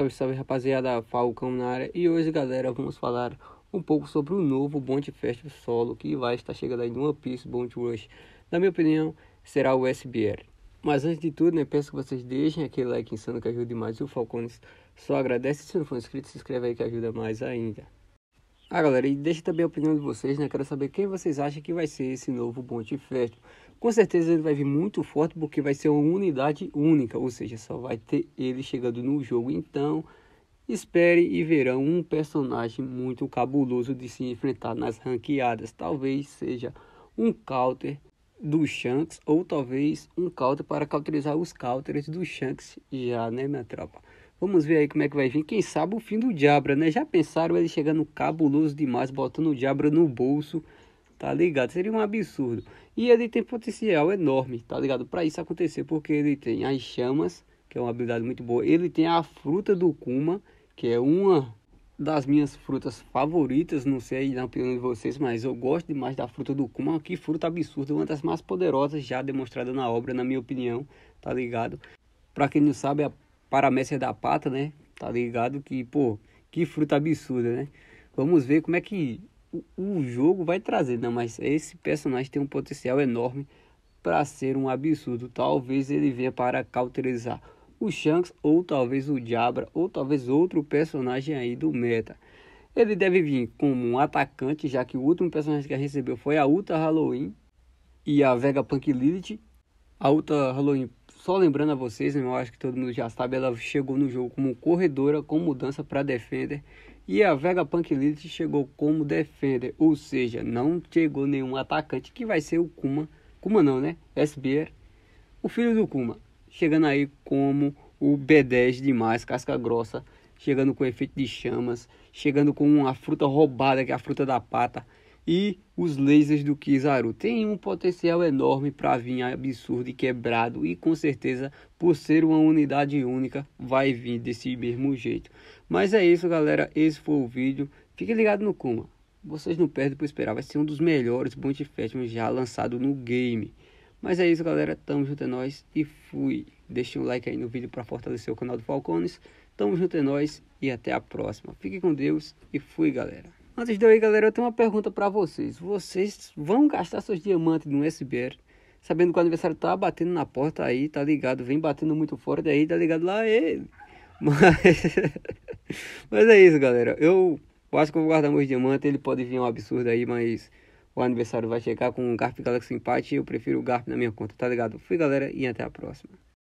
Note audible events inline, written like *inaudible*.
Salve, salve rapaziada, Falcão na área. E hoje, galera, vamos falar um pouco sobre o novo Bounty Festival solo que vai estar chegando aí no One Piece Bounty Rush. Na minha opinião, será o SBR. Mas antes de tudo, né, peço que vocês deixem aquele like insano que ajuda demais. E o Falcones só agradece. Se não for inscrito, se inscreve aí que ajuda mais ainda. Ah, galera, e deixa também a opinião de vocês, né? Quero saber quem vocês acham que vai ser esse novo Bounty Festival. Com certeza ele vai vir muito forte porque vai ser uma unidade única, ou seja, só vai ter ele chegando no jogo. Então, espere e verão um personagem muito cabuloso de se enfrentar nas ranqueadas. Talvez seja um counter do Shanks ou talvez um counter para cauterizar os counters do Shanks já, né, minha tropa? Vamos ver aí como é que vai vir. Quem sabe o fim do Diabra, né? Já pensaram ele chegando cabuloso demais, botando o Diabra no bolso tá ligado? Seria um absurdo. E ele tem potencial enorme, tá ligado? Para isso acontecer, porque ele tem as chamas, que é uma habilidade muito boa. Ele tem a fruta do Kuma, que é uma das minhas frutas favoritas, não sei na opinião de vocês, mas eu gosto demais da fruta do Kuma, que fruta absurda, uma das mais poderosas já demonstrada na obra, na minha opinião, tá ligado? Para quem não sabe, a paramécia da pata, né? Tá ligado que, pô, que fruta absurda, né? Vamos ver como é que o jogo vai trazer, não, mas esse personagem tem um potencial enorme para ser um absurdo. Talvez ele venha para cauterizar o Shanks, ou talvez o Diabra, ou talvez outro personagem aí do meta. Ele deve vir como um atacante, já que o último personagem que recebeu foi a Ultra Halloween e a Vegapunk Lilith. A Ultra Halloween, só lembrando a vocês, eu acho que todo mundo já sabe, ela chegou no jogo como corredora com mudança para Defender e a Vegapunk Lilith chegou como defender, ou seja, não chegou nenhum atacante, que vai ser o Kuma. Kuma não, né? SBR, o filho do Kuma. Chegando aí como o B10 demais, casca grossa, chegando com efeito de chamas, chegando com uma fruta roubada, que é a fruta da pata, e os lasers do Kizaru. Tem um potencial enorme para vir absurdo e quebrado, e com certeza, por ser uma unidade única, vai vir desse mesmo jeito. Mas é isso, galera. Esse foi o vídeo. Fique ligado no Kuma. Vocês não perdem por esperar. Vai ser um dos melhores Bounty Festivals já lançado no game. Mas é isso, galera. Tamo junto, é nóis. E fui. Deixe um like aí no vídeo para fortalecer o canal do Falcones. Tamo junto, é nóis. E até a próxima. Fique com Deus. E fui, galera. Antes de eu ir, galera, eu tenho uma pergunta para vocês. Vocês vão gastar seus diamantes no SBR? Sabendo que o aniversário tá batendo na porta aí, tá ligado? Vem batendo muito forte aí, tá ligado? Lá ele. *laughs* Mas, mas é isso, galera. Eu acho que eu vou guardar meus diamantes. Ele pode vir um absurdo aí, mas o aniversário vai chegar com um Garp Galaxy Empate. Eu prefiro o Garp na minha conta, tá ligado? Fui, galera, e até a próxima.